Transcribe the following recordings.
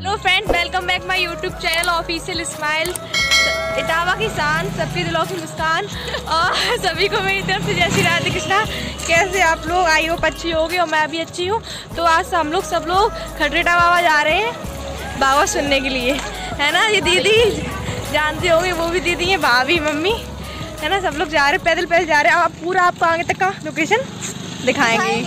Hello friends welcome back my YouTube channel official smile Etawah की शान सबके दिलों की मुस्कान और सभी को मेरी तरफ़ से जय श्री राधे कृष्णा कैसे आप लोग आई हो अच्छी होगी और मैं भी अच्छी हूँ तो आज हम लोग सब लोग खटरेटा बाबा जा रहे हैं बाबा सुनने के लिए है ना ये दीदी जानते होंगे वो भी दीदी है भाभी मम्मी है ना सब लोग जा रहे पैदल पैदल जा रहे हैं आप पूरा आपको आगे तक का लोकेशन दिखाएँगे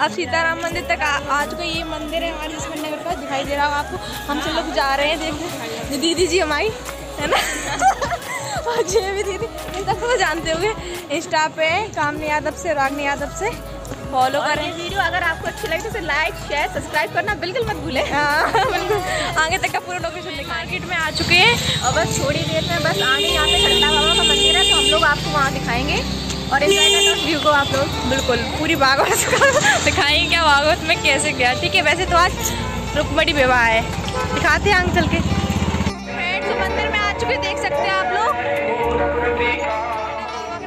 अब सीताराम मंदिर तक आ, आ चुके ये मंदिर है हमारे जिसमें नगर का दिखाई दे रहा हो आपको। हम सब लोग जा रहे हैं देखने दीदी जी हमारी है ना? और ये भी दीदी इन सबको तो जानते होंगे। इंस्टा पे कामनी यादव से रागनी यादव से। फॉलो करें। वीडियो अगर आपको अच्छी लगे तो लाइक शेयर सब्सक्राइब करना बिल्कुल मत भूलें। हाँ आगे तक का पूरा लोकेशन दिखा मार्केट में आ चुके हैं और बस थोड़ी देर में बस आगे यहाँ पे खंडा बाबा का मंदिर है तो हम लोग आपको वहाँ दिखाएँगे। और उस व्यू को आप लोग बिल्कुल पूरी भागवत का दिखाएँगे क्या बागवत में कैसे गया। ठीक है, वैसे तो आज रुकमणी विवाह है। दिखाते हैं चल के। मंदिर में आ चुके देख सकते हैं आप लोग।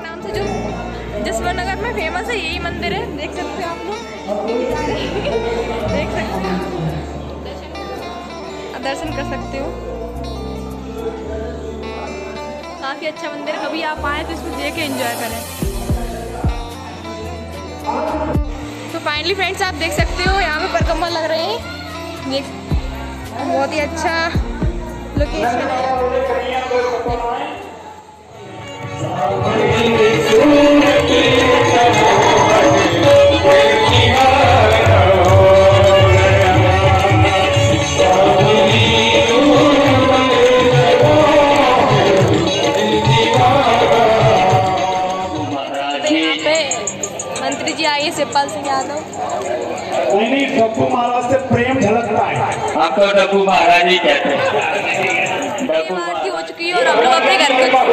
नाम से जो जसवंत नगर में फ़ेमस है, यही मंदिर है। देख सकते हो आप लोग। देख सकते हो। दर्शन कर सकते हो। काफ़ी अच्छा मंदिर कभी आप आए तो इसको देख के एंजॉय करें। फाइनली फ्रेंड्स आप देख सकते हो, यहाँ पे परकम्मा लग रहे हैं। ये बहुत ही अच्छा लोकेशन है। जी आइए शिवपाल सिंह यादव। नहीं डब्बू महाराज से प्रेम झलकता है। हमको डब्बू महाराज ही कहते हैं। हो चुकी है और हम लोग अपने घर को